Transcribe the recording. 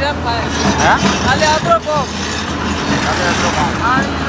Alejandro Paz. ¿Eh? Alejandro Paz.